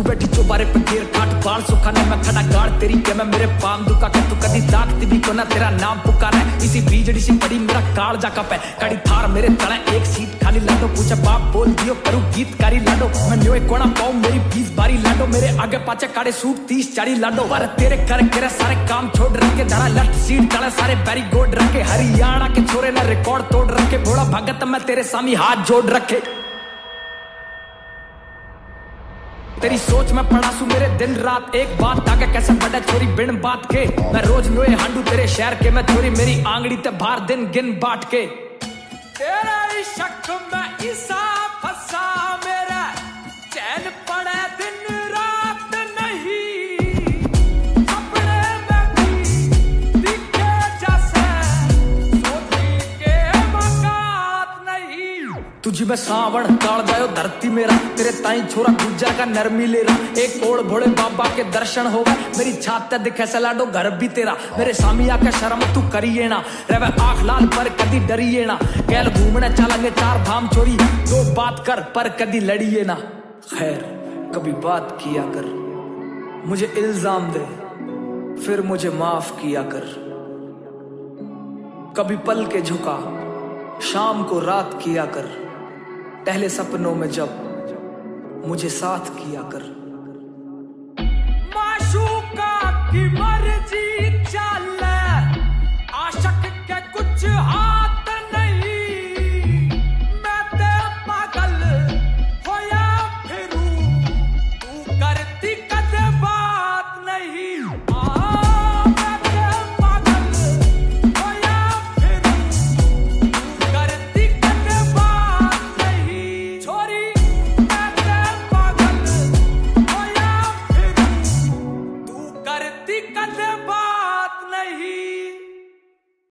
बैठी चौबारे पे काट बाल सुखाने मैं खड़ा गाड़ तेरी के मैं मेरे पाम दुका के तू कभी दागती भी को ना तेरा नाम पुकारा। इसी बीजड़ी से पड़ी मेरा काल जाका पे। कड़ी थार मेरे तले, एक सीट खाली लाडो पूछे बाप बोल दियो, करूँ गीतकारी लाडो। मैं न्योए कोना पाऊँ मेरी बीस बारी लाडो। मेरे आगे पाचे काड़े सूट, तीस चाड़ी लाडो। पर तेरे कर के सारे काम छोड़ रखे धरा लेफ़्ट सीट तले सारे बैरी गोड रखे। हरियाणा के छोरे ने रिकॉर्ड तोड़ रखे भोड़ा भगत, मैं तेरे सामी हाथ जोड़ रखे। तेरी सोच में पड़ा सू मेरे दिन रात एक बात आगे कैसे बढ़े छोरी बिन बात के? मैं रोज लोए हांडू तेरे शहर के, मैं छोरी मेरी आंगड़ी ते बाहर दिन गिन बाट के। तेरा deixa a cama e sai. तुझी में सावण काल जायो, धरती मेरा, तेरे ताई छोरा गुज्जर का नरमी ले रहा। एक ओड़ भोले बाबा के दर्शन हो गए मेरी छात दिखे सलाडो घर भी तेरा। मेरे सामी आके शर्म तू करिए ना रवे आख लाल पर कदी डरिए ना कैल घूमने चलेंगे चार धाम चोरी, दो बात कर पर कदी लड़िए ना खैर, कभी बात किया कर, मुझे इल्ज़ाम दे, फिर मुझे माफ़ किया कर। कभी पल के झुका, शाम को रात किया कर। पहले सपनों में जब मुझे साथ किया कर की मर्ज़ी चल आशक के कुछ हाँ। goddamn